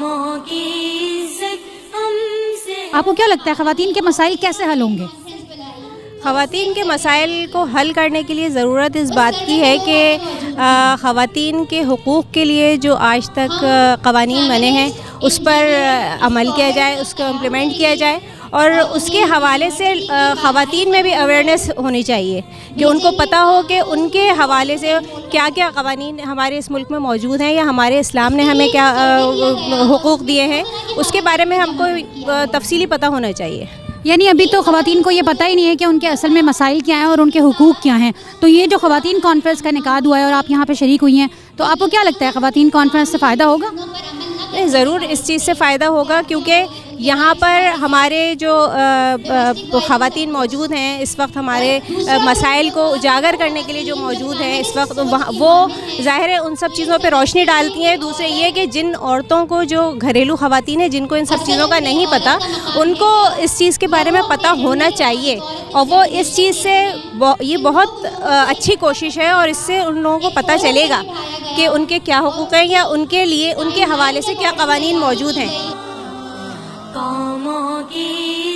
قوموں کی عزت ہم سے آپ کو کیا لگتا ہے خواتین کے مسائل کیسے حل ہوں گے؟ خواتین کے مسائل کو حل کرنے کے لیے ضرورت اس بات کی ہے کہ خواتین کے حقوق کے لیے جو آج تک قوانین بنے ہیں اس پر عمل کیا جائے اس کو امپلیمنٹ کیا جائے۔ اور اس کے حوالے سے خواتین میں بھی اویئرنیس ہونی چاہیے کہ ان کو پتہ ہو کہ ان کے حوالے سے کیا کیا قوانین ہمارے اس ملک میں موجود ہیں یا ہمارے اسلام نے ہمیں کیا حقوق دیے ہیں۔ اس کے بارے میں ہم کو تفصیلی پتہ ہونا چاہیے۔ یعنی ابھی تو خواتین کو یہ پتہ ہی نہیں ہے کہ ان کے اصل میں مسائل کیا ہیں اور ان کے حقوق کیا ہیں۔ تو یہ جو خواتین کانفرنس کا نکات ہوا ہے اور آپ یہاں پہ شریک ہوئی ہیں تو آپ کو کیا لگتا ہے خواتین کانفرنس سے فائدہ ہوگا؟ ضرور اس چیز سے فائدہ ہوگا کیونکہ یہاں پر ہمارے جو خواتین موجود ہیں، اس وقت ہمارے مسائل کو اجاگر کرنے کے لیے جو موجود ہیں، اس وقت وہ ظاہر ہے ان سب چیزوں پہ روشنی ڈالتی ہیں۔ دوسرے یہ کہ جن عورتوں کو جو گھریلو خواتین ہیں، جن کو ان سب چیزوں کا نہیں پتہ ان کو اس چیز کے بارے میں پتہ ہونا چاہیے۔ اور وہ اس چیز سے یہ بہت اچھی کوشش ہے اور اس سے ان لوگوں کو پتہ چلے گا کہ ان کے کیا حقوق ہیں یا ان کے لیے، ان کے حوالے سے کیا قوانین موجود ہیں۔ قوموں کی عزت